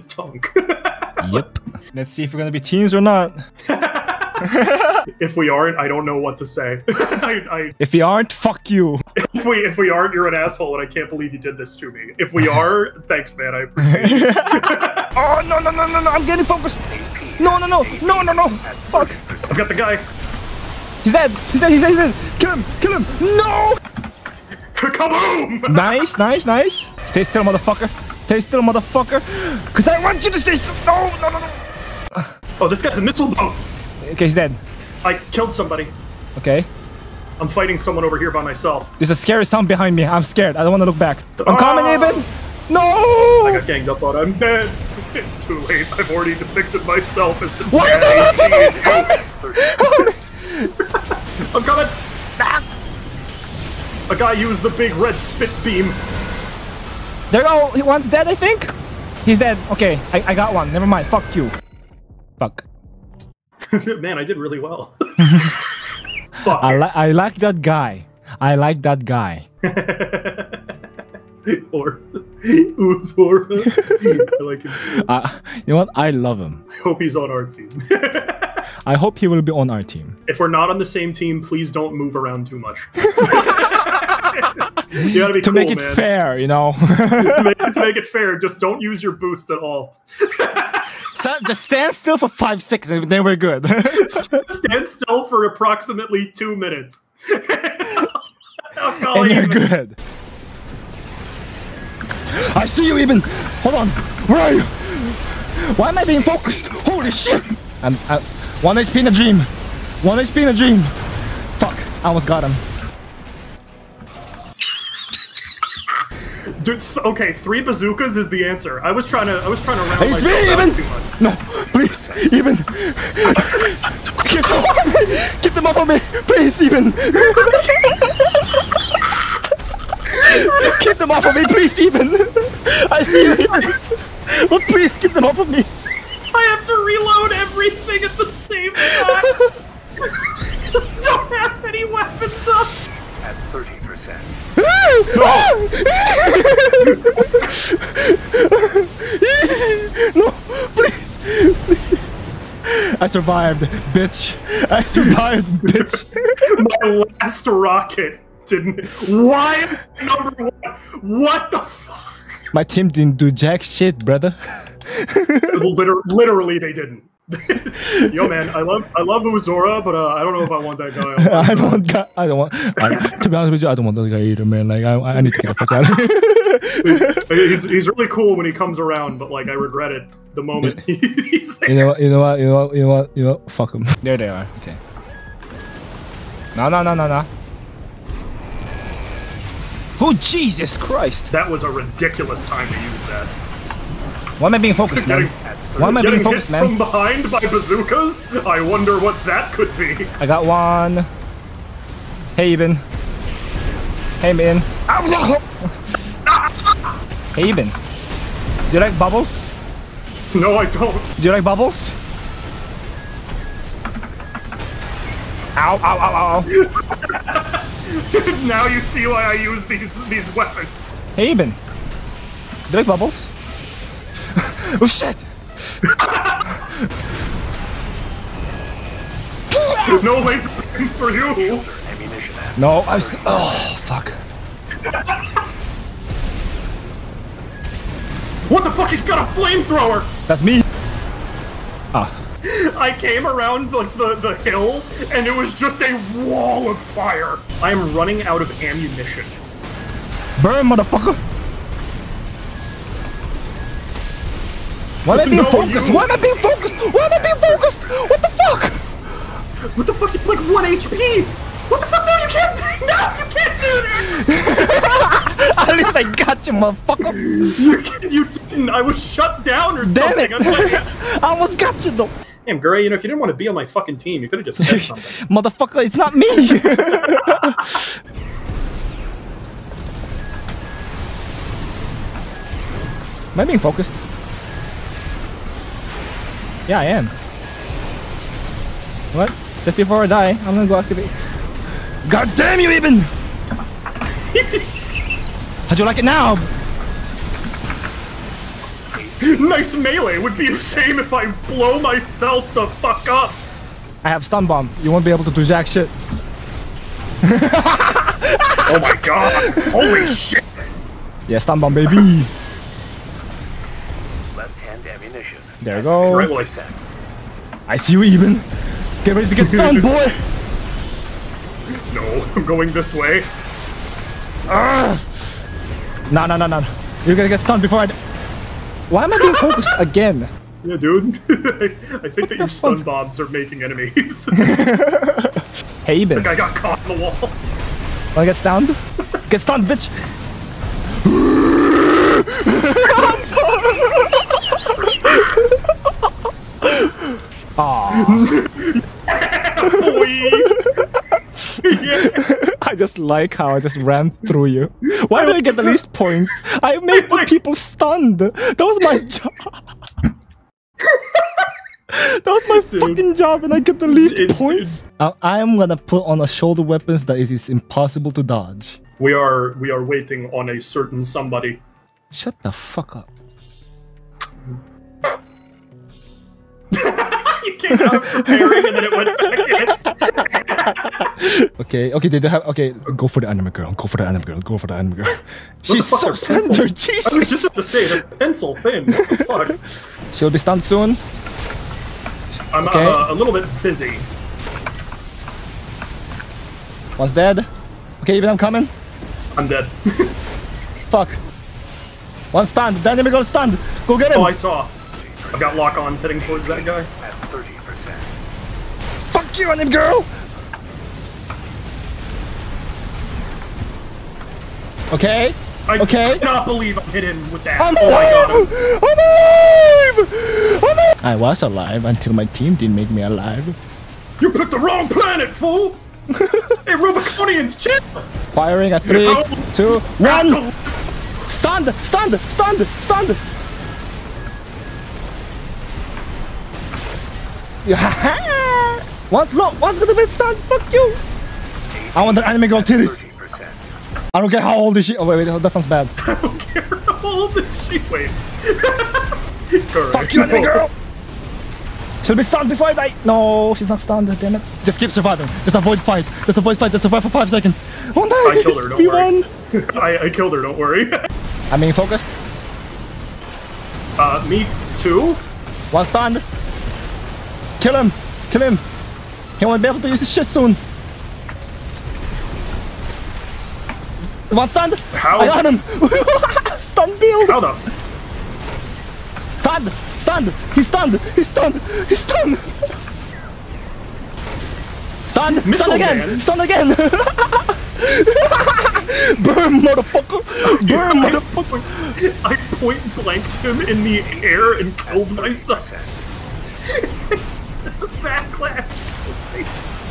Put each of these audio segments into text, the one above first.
tongue. yep. Let's see if we're gonna be teams or not. if we aren't, I don't know what to say. I, I, If we aren't, fuck you. if we if we aren't, you're an asshole, and I can't believe you did this to me. If we are, thanks, man. I appreciate it. Oh no no no no no! I'm getting focused. No no no no no no! Fuck! I've got the guy. He's dead. He's dead. He's dead. He's dead. Kill him! Kill him! No! Kaboom! Nice, nice, nice. Stay still, motherfucker. Stay still, motherfucker. Cause I want you to stay still. No no no no. Oh, this guy's a missile boat. Okay, he's dead. I killed somebody. Okay. I'm fighting someone over here by myself. There's a scary sound behind me. I'm scared. I don't want to look back. I'm Ah! coming, Eben. No! I got ganged up on. I'm dead. It's too late. I've already depicted myself as the What is that? AC. I'm coming. A guy used the big red spit beam. There oh, he one's dead, I think. He's dead. Okay, I, I got one. Never mind. Fuck you. Fuck. Man, I did really well. Fuck. I like I like that guy. I like that guy. or Uzor. I like him. Uh, you know what? I love him. I hope he's on our team. I hope he will be on our team. if we're not on the same team, please don't move around too much. You gotta be To cool, make it man. fair, you know. to, make, to make it fair, just don't use your boost at all. so, just stand still for five seconds and then we're good. Stand still for approximately two minutes. I'll call and you you're even. good. I see you even. Hold on. Where are you? Why am I being focused? Holy shit! I'm uh, one HP in a dream. One HP in a dream. Fuck! I almost got him. Dude, okay, three bazookas is the answer. I was trying to, I was trying to round myself out even. too much. No, please, even. Keep them off of me. Keep them off of me, please, even. keep them off of me, please, even. I see you, even. But please keep them off of me. I have to reload everything at the same time. Just don't have any weapons up. At 30%. no, please, please. I survived, bitch. I survived, bitch. My last rocket didn't. Why number one? What the fuck? My team didn't do jack shit, brother. Liter- literally, they didn't. Yo, man, I love I love Uzora, but uh, I don't know if I want that guy. I don't want that. I don't want. I, to be honest with you, I don't want that guy either, man. Like, I, I need to get the fuck out of here. he's, he's really cool when he comes around, but like I regret it the moment he's there. you know what? You know what? You know what? You know what? You know. Fuck them. There they are. Okay. No, no, no, no, no. Oh Jesus Christ! That was a ridiculous time to use that. Why am I being focused, man? Why am I being Getting hit focused, from behind by bazookas? I wonder what that could be. I got one. Hey, Eben. Hey, man. Hey, Eben. Do you like bubbles? No, I don't. Do you like bubbles? Ow, ow, ow, ow. now you see why I use these these weapons. Hey, Eben. Do you like bubbles? oh, shit. No laser beam for you. No, I was. Oh, fuck. What the fuck? He's got a flamethrower. That's me. Ah. I came around like the, the hill and it was just a wall of fire. I am running out of ammunition. Burn, motherfucker. Why am I being No, focused? you- Why am I being focused? Why am I being focused? What the fuck? What the fuck? It's like one HP. What the fuck? No, you can't. do- No, you can't do that. At least I got you, motherfucker. You, you didn't. I was shut down or Damn something. it. I'm like, I almost got you, though. Damn, Gray, you know, if you didn't want to be on my fucking team, you could have just said something. Motherfucker, it's not me. Am I being focused? Yeah, I am. What? Just before I die, I'm gonna go activate. God damn you, Eben! How'd you like it now? Nice melee. Would be a shame if I blow myself the fuck up. I have stun bomb. You won't be able to do jack shit. Oh my god. Holy shit. Yeah, stun bomb, baby. Left hand ammunition. There you go. Right way. Percent. I see you even. Get ready to get stunned, boy. No, I'm going this way. Ah! No, no, no, no. You're gonna get stunned before I. Why am I being focused again? Yeah, dude. I think that your the stun fuck? bombs are making enemies. Hey, Eben. I got caught in the wall. Wanna get stunned? Get stunned, bitch. Boy. yeah. I just like how I just ran through you. Why did I get the least points? I made the people stunned. That was my job. that was my fucking job, and I get the least It- points. I am gonna put on a shoulder weapons that it is impossible to dodge. We are we are waiting on a certain somebody. Shut the fuck up. Preparing and then it went back in. Okay, okay, they do have. Okay, go for the anime girl. Go for the anime girl. Go for the anime girl. She's so slender. I was just Jesus. at the say the pencil thin. What the fuck? She'll be stunned soon. I'm Okay. uh, a little bit busy. One's dead. Okay, even I'm coming. I'm dead. Fuck. One stunned. The anime girl stunned. Go get him. oh, I saw. I've got lock-ons heading towards that guy. At 30%. Fuck you, anime girl. Okay. I Okay. cannot believe I hit him with that. I'm oh my alive! god. I'm alive! I'm alive! I was alive until my team didn't make me alive. You picked the wrong planet, fool! hey, Rubiconians, chill! Firing at three, No. two, one. Don't- Stunned! Stunned! Stunned! Stunned! Yeah. One's low. One's gonna be stunned. Fuck you. I want the anime girl titties. 30%. I don't care how old is she. Oh wait, wait, that sounds bad. I don't care how old is she. Wait. Fuck you, anime girl. She'll be stunned before I die. No, she's not stunned. Damn it. Just keep surviving. Just avoid fight. Just avoid fight. Just survive for five seconds. Oh nice. I killed her, don't we worry. won. I, I killed her, don't worry. I'm being focused. Uh, me too? One stunned. Kill him. Kill him. He won't be able to use his shit soon. One stunned. How? I got him. Stun build. How the? Stunned. Stunned. He's stunned. He's stunned. He's stunned. Stunned. Missile Stunned again. man. Stunned again. Burn, motherfucker. Burn, motherfucker. I point blanked him in the air and killed myself. the backlash.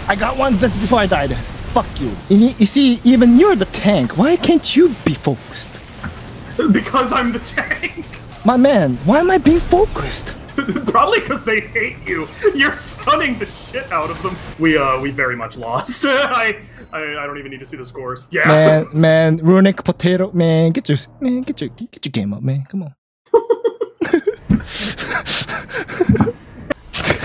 I got one just before I died. Fuck you. You see, even you're the tank. Why can't you be focused? Because I'm the tank. My man, why am I being focused? Probably because they hate you. You're stunning the shit out of them. We uh we very much lost. I, I I don't even need to see the scores. Yeah. Man, man, runic potato, man, get your man, get your get your game up, man. Come on.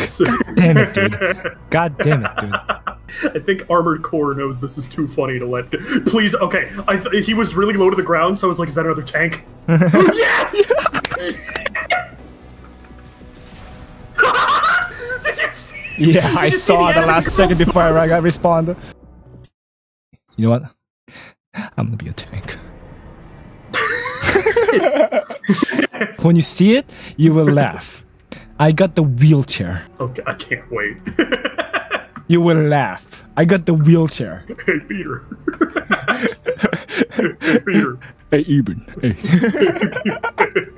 Damn it, dude. God damn it, dude. I think Armored Core knows this is too funny to let. Please, okay. I th- he was really low to the ground, so I was like, "Is that another tank?" yes. Did you see? Yeah, Did I saw the enemy last second before I got respawned. You know what? I'm gonna be a tank. when you see it, you will laugh. I got the wheelchair. Okay, I can't wait. You will laugh. I got the wheelchair. hey, Peter. hey, Peter. Hey, Eben. Hey.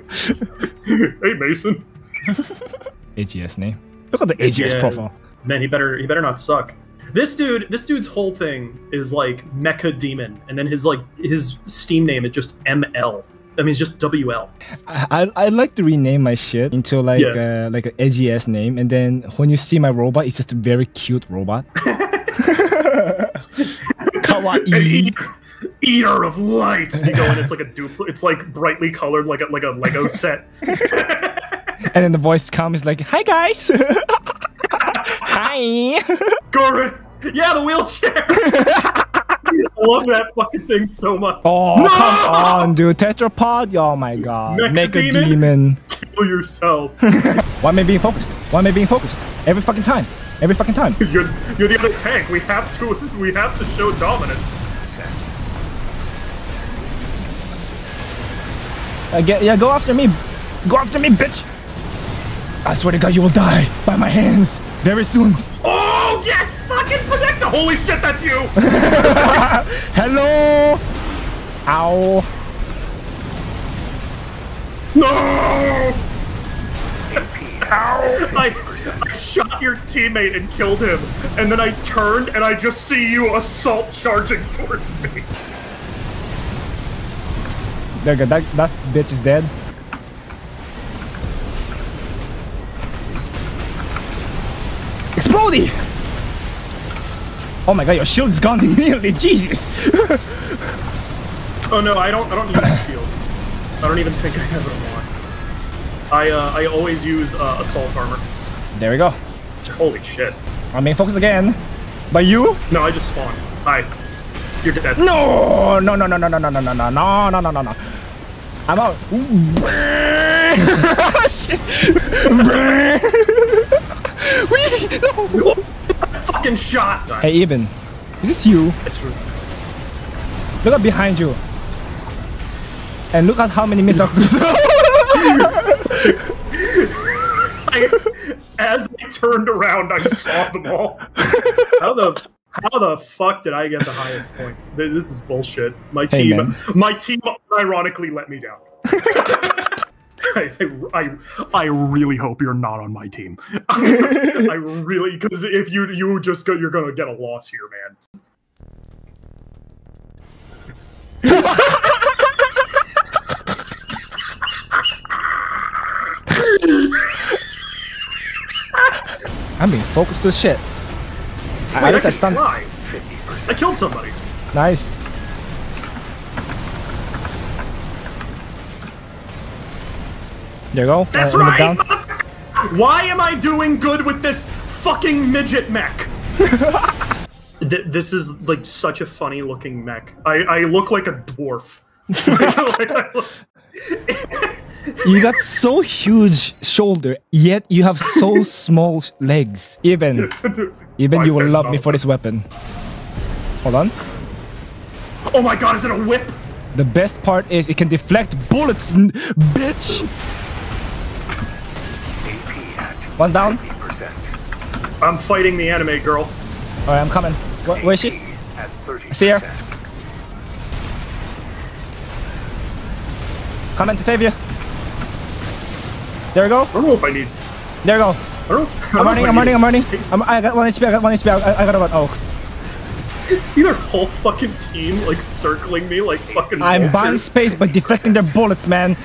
Hey, Mason. AGS name. Look at the AGS Yeah. profile. Man, he better he better not suck. This dude, this dude's whole thing is like Mecha Demon, and then his like his Steam name is just ML. I mean, it's just WL. I I like to rename my shit into like Yeah. uh, like an AGS name, and then when you see my robot, it's just a very cute robot. Kawaii. Eater of light. You go and it's like a dupl- It's like brightly colored, like a like a Lego set. And then the voice comes is like, "Hi guys." Hi. Gordon. Yeah, the wheelchair. I love that fucking thing so much. Oh, No! come on, dude. Tetrapod? Oh my god. Mecha Make a demon? Kill yourself. Why am I being focused? Why am I being focused? Every fucking time. Every fucking time. you're you're the other tank. We have to we have to show dominance. Uh, get, yeah, go after me. Go after me, bitch. I swear to God, you will die by my hands very soon. Oh yes, fucking protect the holy shit. That's you. Hello. Ow. No. Ow! I, I shot your teammate and killed him, and then I turned and I just see you assault charging towards me. There you go. That, that bitch is dead. Explodey! Oh my god, your shield is gone immediately. Jesus. Oh no, I don't. I don't use shield. I don't even think I have it unlocked. I uh, I always use uh, assault armor. there we go. Holy shit! I'm being focused again. By you? No, I just spawned. Hi. You're dead. No! No, no, no, no, no, no, no, no, no, no, no, no, no, no. I'm out. Shit. No. Fucking shot. Hey, Eben. Is this you? Swear. Look at behind you. And look at how many missiles. I, as I turned around, I saw them all. How the how the fuck did I get the highest points? This is bullshit. My team, man. my team, ironically let me down. I, I, I really hope you're not on my team. I really, because if you you just go, you're gonna get a loss here, man. I'm being focused as shit. Wait, I I I stunned. I killed somebody. Nice. There you go. That's Uh, right. Why am I doing good with this fucking midget mech? Th- this is like such a funny looking mech. I, I look like a dwarf. Like, I look- You got so huge shoulder, yet you have so small legs. Even, even you will love me for this weapon. Hold on. oh my god, is it a whip? The best part is it can deflect bullets, bitch. One down. 50%. I'm fighting the anime girl. All right, I'm coming. Where, where is she? At 30%. see her. Coming to save you. There we go. I don't know if I need. There we go. I don't, I don't I'm, running. I I'm running. I'm running. I'm, I got one HP. I got one HP. I, I got one. Oh, See their whole fucking team like circling me like fucking. I'm buying space by deflecting their bullets, man.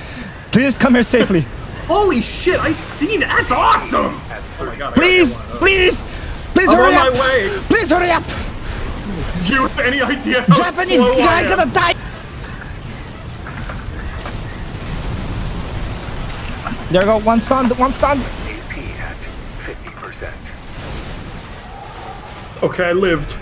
Please come here safely. Holy shit! I see that. That's awesome. Oh my god! Please, get one of those. please, please I'm hurry on up. my way. Please hurry up. Do you have any idea? How Japanese slow I guy am? gonna die. There go. One stunned. One stunned. AP at 50%. Okay, I lived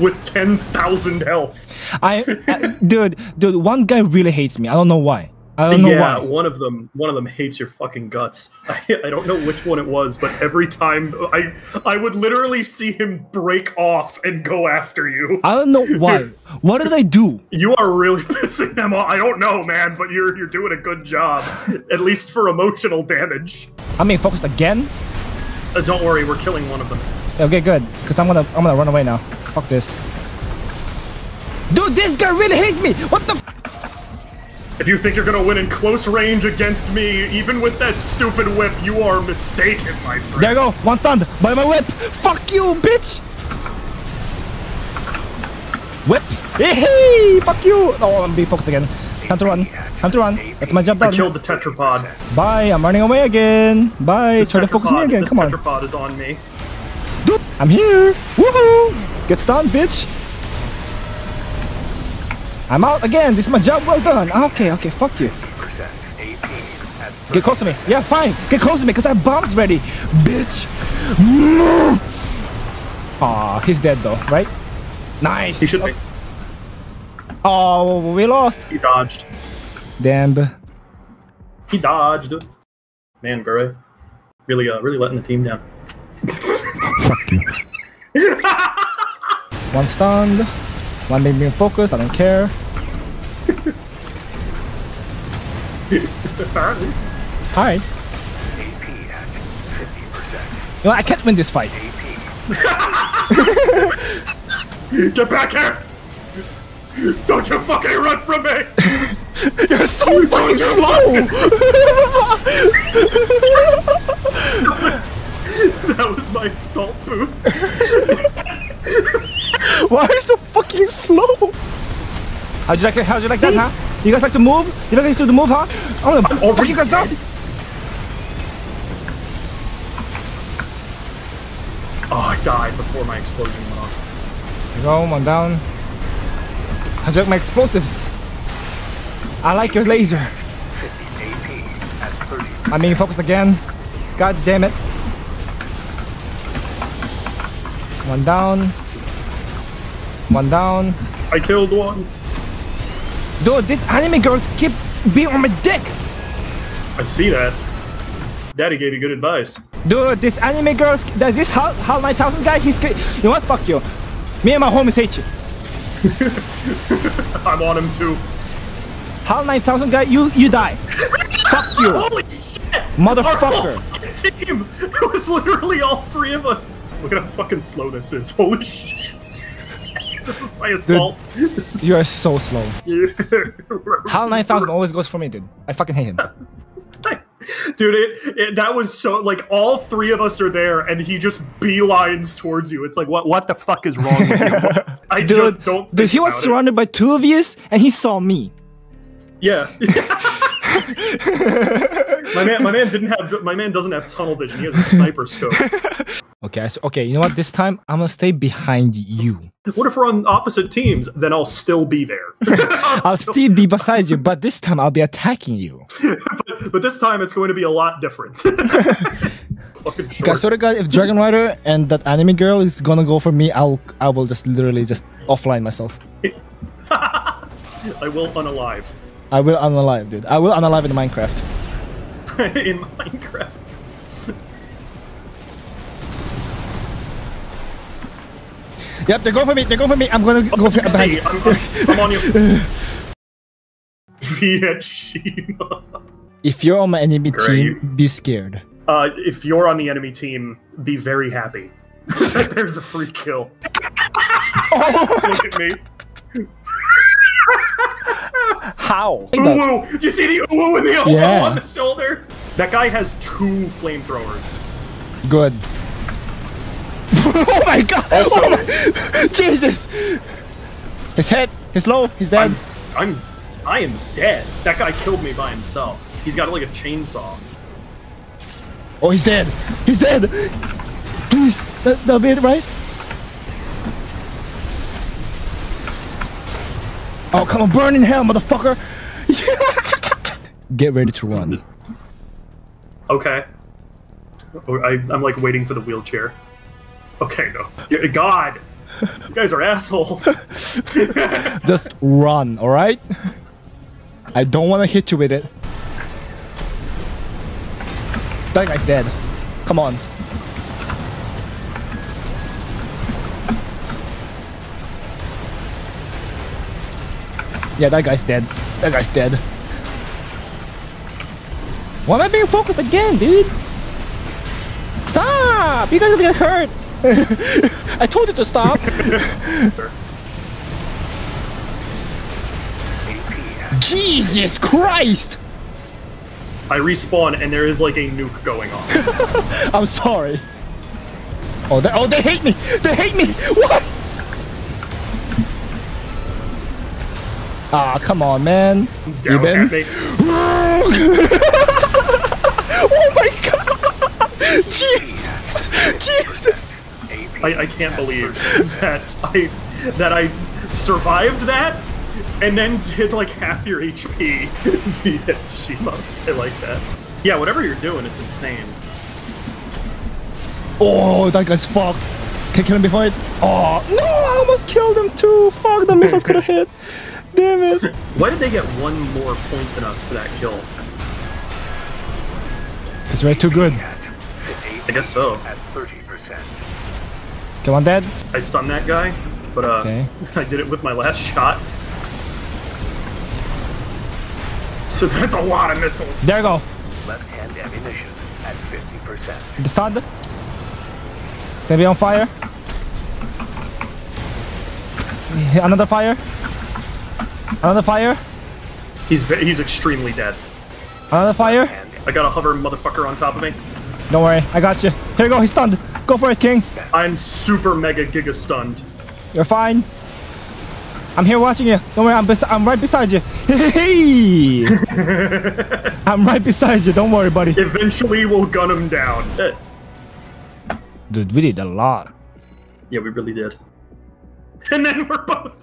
with ten thousand health. I, uh, dude, dude. One guy really hates me. I don't know why. I don't know yeah, why. one of them, one of them hates your fucking guts. I, I don't know which one it was, but every time I, I would literally see him break off and go after you. I don't know why. Dude. What did I do? You are really pissing them off. I don't know, man, but you're you're doing a good job, at least for emotional damage. I'm being focused again. Uh, don't worry, we're killing one of them. Okay, good. Cause I'm gonna, I'm gonna run away now. Fuck this. Dude, this guy really hates me. What the? If you think you're gonna win in close range against me, even with that stupid whip, you are mistaken, my friend. there you go. One stunned by my whip. Fuck you, bitch. Whip. Hey, fuck you. Oh, I'm being focused again. Time to run. Time to run. That's my job I done. killed the tetrapod. Bye. I'm running away again. Bye. This Try to focus me again. Come on. tetrapod is on me. Dude, I'm here. Woohoo. Get stunned, bitch. I'm out again. This is my job well done. Okay, okay, fuck you. 50% AP at Get close to me. Yeah, fine. Get close to me because I have bombs ready. Bitch. Move. Aw, he's dead though, right? Nice. He should be. Oh, we lost. He dodged. Damn. He dodged. Man, Gurray. Really, uh, really letting the team down. Fuck you. One stunned. One made me focus. I don't care. Alright. AP at 50%. No, I can't win this fight. Get back here! Don't you fucking run from me! You're so fucking slow! That was my assault boost. Why are you so fucking slow? How'd you like it? How'd you like that, huh? You guys like to move? You guys like to move, huh? I'm gonna fuck you guys up! Oh, I died before my explosion went off. You go, one down. How'd you like my explosives? I like your laser. 50 AP at 30%. I'm being focused again. God damn it. One down. One down. I killed one. Dude, these anime girls keep being on my dick! I see that. Daddy gave you good advice. Dude, this anime girls, th- this HAL, HAL 9000 guy, he's. You know what? Fuck you. Me and my homies hate you. I'm on him too. HAL 9000 guy, you you die. Fuck you, Holy shit! motherfucker. Our whole team! It was literally all three of us. Look at how fucking slow this is. Holy shit. This is my assault. Is You are so slow. HAL 9000 always goes for me, dude. I fucking hate him. Dude, it, it that was so like all three of us are there, and he just beelines towards you. It's like what what the fuck is wrong with you? I Dude, just don't. dude, he was about it. surrounded by two of yous, and he saw me. Yeah. My man, my man didn't have. My man doesn't have tunnel vision. He has a sniper scope. Okay, so, okay, you know what? This time I'm gonna stay behind you. What if we're on opposite teams? Then I'll still be there. I'll still be beside you, but this time I'll be attacking you. but, but this time it's going to be a lot different. Fucking short. Swear to God, if Dragon Rider and that anime girl is gonna go for me, I'll I will just literally just offline myself. I will unalive I will unalive, dude. I will unalive in Minecraft. in Minecraft. Yep, they're going for me. They're going for me. I'm gonna go for You behind you. I'm, I'm, I'm on you. Vietshima. If you're on my enemy Great. team, be scared. Uh, if you're on the enemy team, be very happy. There's a free kill. Look at me. How? Ooh, did you see the ooh in the elbow Yeah. on the shoulder? That guy has two flamethrowers. Good. oh my god! Also- Oh my- Jesus! His head, he's low, he's dead. I'm, I'm, I am dead. That guy killed me by himself. He's got like a chainsaw. Oh, he's dead! He's dead! Please, that, that'll be it, right? Oh, come on, burn in hell, motherfucker! Get ready to run. Okay. I, I'm like waiting for the wheelchair. Okay, no. God! You guys are assholes. Just run, alright? I don't want to hit you with it. That guy's dead. Come on. Yeah, that guy's dead. That guy's dead. Why am I being focused again, dude? Stop! You guys are gonna get hurt! I told you to stop! Jesus Christ! I respawn and there is like a nuke going on. I'm sorry. Oh, they, oh, they hate me! They hate me! What? Ah, come on, man. He's down been? oh my god! Jesus! Jesus! I, I can't believe that I that I survived that and then did like half your HP via Shima. I like that. Yeah, whatever you're doing, it's insane. Oh, that guy's fucked. Can I kill him before it? Oh, no, I almost killed him too. Fuck, the missiles could have hit. Damn it. Why did they get one more point than us for that kill? Because we're too good. I guess so. At 30%. Come on, dead. I stunned that guy, but uh, Okay. I did it with my last shot. So that's a lot of missiles. There you go. Left-hand ammunition at 50%. The sun. Gonna be on fire. Another fire. Another fire. He's ve- he's extremely dead. Another fire. And I got a hover motherfucker on top of me. Don't worry, I got you. Here you go, he's stunned. Go for it, King. I'm super mega giga stunned. You're fine. I'm here watching you. Don't worry, I'm, bes- I'm right beside you. Hey! I'm right beside you. Don't worry, buddy. Eventually, we'll gun him down. Dude, we did a lot. Yeah, we really did. And then we're both.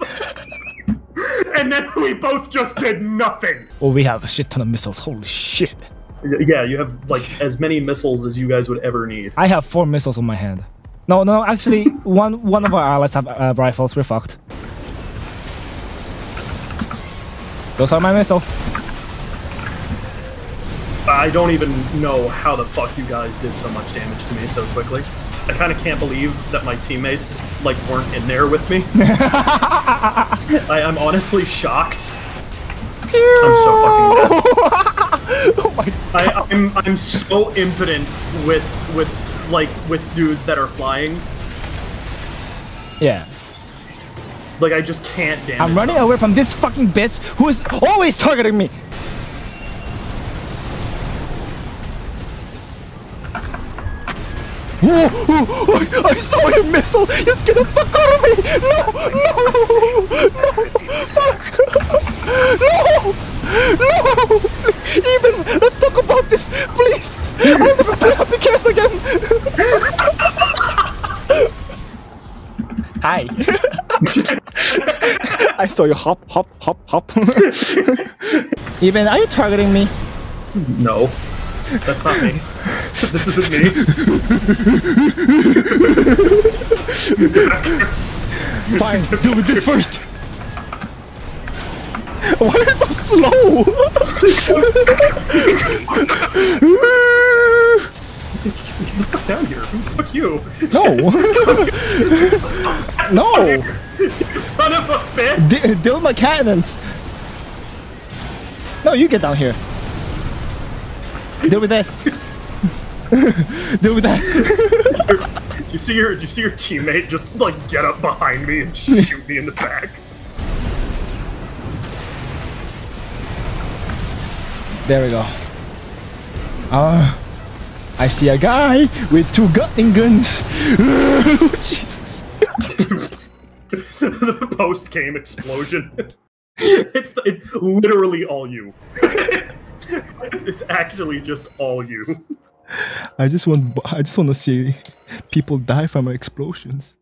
And then we both just did nothing. Oh, we have a shit ton of missiles. Holy shit. Yeah, you have like as many missiles as you guys would ever need. I have four missiles on my hand. No, no, actually, one one of our allies have uh, rifles. We're fucked. Those are my missiles. I don't even know how the fuck you guys did so much damage to me so quickly. I kind of can't believe that my teammates like weren't in there with me. I, I'm honestly shocked. I'm so fucking dead. oh my I, I'm I'm so impotent with with like with dudes that are flying. Yeah. Like I just can't damage. I'm running them. away from this fucking bitch who is always targeting me. Whoa, whoa, I, I saw your missile! Just get the fuck out of me! No! No! No! Fuck! No! No! Even, let's talk about this, please! I'll never play Happy Cast again! Hi! I saw you hop, hop, hop, hop. Even, are you targeting me? No, that's not me. This isn't me. Fine, deal with this first. Why are you so slow? Get the fuck down here. Fuck you. no. no. Son of a bitch. De- deal with my cannons. No, you get down here. Deal with this. Deal with that. Do you see your do you see your teammate just like get up behind me and shoot me in the back? There we go. Ah. I see a guy with two Gatling guns. Jesus. the post game explosion. it's it's literally all you. it's actually just all you. I just want I just want to see people die from explosions.